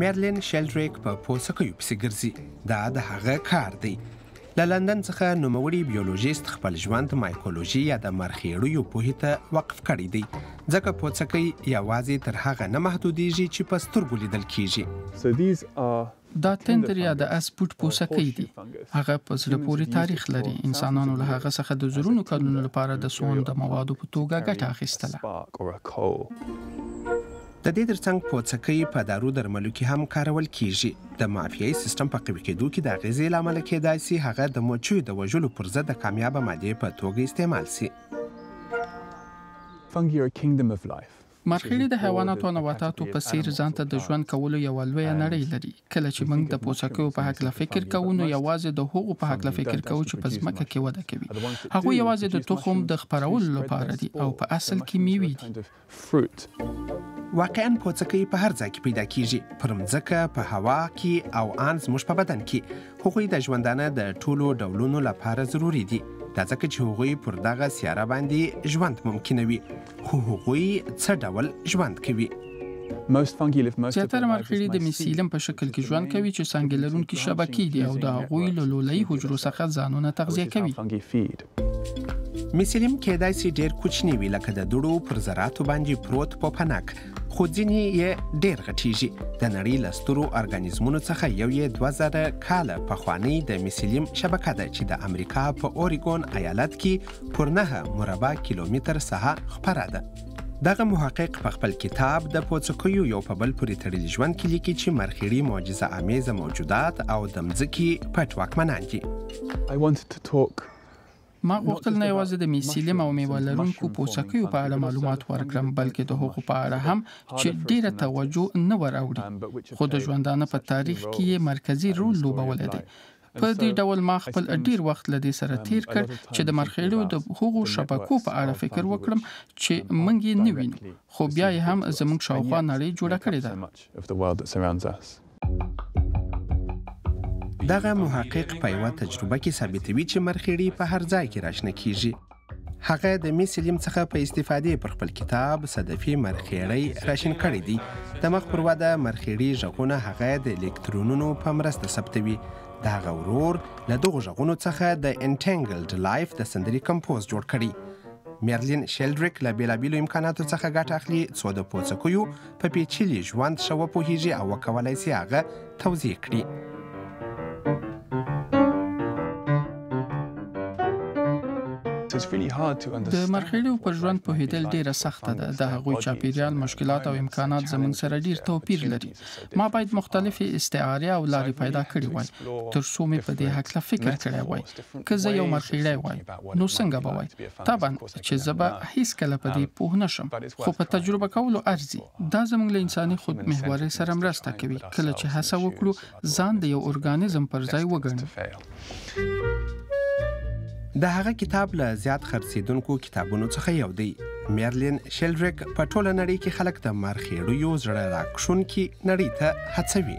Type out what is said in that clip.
میرلین شلډریک په پوسکیو پسې ګرځي دا د هغه کار دی له لندن څخه نوموړي بیولوژیست خپل ژوند مایکولوژي یا د مرخیړیو پوهې ته وقف کړی دی ځکه پوڅکی یوازې تر هغه نه محدودیږي چې په سترګو لیدل کیږي سدیز ا دا تندر یا د اس بوټ پوڅکۍ دي. هغه په زړه پورې تاریخ لري. انسانانو له هغه څخه د زرونو کلونو لپاره د سون د موادو په توګه ګټه اخیستله. د دې ترڅنګ پوڅکۍ په دارو درملو کې هم کارول کېږي. د معافیایي سیستم په قوي کېدو کې د اغېزې له امله کېدای شي هغه د مچیو د وژلو پر ضد د کامیابه مادې په توګه استعمال شي. مرخیړي د حیواناتو او نباتاتو په څیر ځان ته د ژوند کولو یوه لویه نړۍ لري. کله چې موږ د پوڅکیو په هکله فکر کوو، نو یوازې د هغو په هکله فکر کوو چې په ځمکه کې وده کوي. هغوی یوازې د تخم د خپرولو لپاره دي او په اصل کې میوې دي. واقعاً پوڅکۍ په هر ځای کې پیدا کیږي، پر مځکه، په هوا کې او آن زموږ په بدن کې. هغوی د ژوندانه د ټولو ډولونو لپاره ضروري دي. دا ځکه چې هغوی پر دغه سیاره باندې ژوند ممکنوي. خو هغوی څه ډول ژوند کوي؟ زیاتره مرخیړي د میسیلم په شکل کې ژوند کوي چې څنګه لرونکي شبکې دي او د هغوی له لولۍ حجرو څخه ځانونه تغذیه کوي میسیلیم کېدای شي ډېر کوچنی وي لکه د دوړو پر ذراتو باندې پروت پوپنک خو ځینې یې ډېر غټیږي د نړۍ له سترو ارګانیزمونو څخه یو یې 2000 کاله پخوانی د میسیلیم شبکه ده چې د امریکا په اوریګون ایالت کې پر نهه مربع کیلومتر ساحه خپره ده دغه محقق په خپل کتاب د پوڅکیو یو په بل پورې تړلي ژوند کې لیکي چې مرخیړي معجزه امیزه موجودات او د مځکې پټ واکمنان دي ما غوښتل نه یوازې د میسیلیم او میوه لرونکو پوڅکیو په اړه معلومات ورکړم بلکې د هغو په اړه هم چې ډیره توجه نه وراوړي خو د ژوندانه په تاریخ کې یې مرکزی رول لوبولی دی په دې ډول ما خپل ډیر وخت له دې سره تیر کړ چې د مرخیړیو د هغو شبکو په اړه فکر وکړم چې موږ یې نه وینو خو بیا یې هم زموږ شاوخوا نړۍ جوړه کړې ده. دغه محقق په یوه تجربه کې ثابتوي چې مرخیړي په هر ځای کې راشنه کیږي. هغه د میس لیم څخه په استفادې پر خپل کتاب صدفي مرخیړی راشین کړی دی د مخ پر وده مرخیړي ژغونه هغه د الکترونونو په مرسته ثبتوي د هغه ورور له دغو ژغونو څخه د انټنګلډ لایف د سندري کمپوز جوړ کړي مېرلین شیلډریک له بېلابېلو امکاناتو څخه ګټه اخلي څو د پوڅکیو په پیچلي ژوند ښه وپوهیږي او وکولای شي هغه توضیح کړي د مرخیړیو په ژوند پوهیدل ډیره سخته ده د هغوی چاپیریال مشکلات او امکانات زمون سره ډیر توپیر لري ما باید مختلفې استعاره او لارې پیدا کړې وای ترڅو مې په دې حق فکر کړی وای که زه یو مرخیړی وای نو څنګه به وای طبعا چې زه به هیڅ کله په دې um, پوه نشم خو په تجربه کولو ارزي دا زموږ له انساني خود محوري سره مرسته کوي کله چې هڅه وکړو ځان د یو ارګانیزم پر ځای وګڼو د هغه کتاب له زیات خرڅیدونکو کتابونو څخه یو دی میرلین شلډریک په ټوله نړۍ کې خلک د مرخیړیو زړه راکښونکي نړۍ ته هڅوي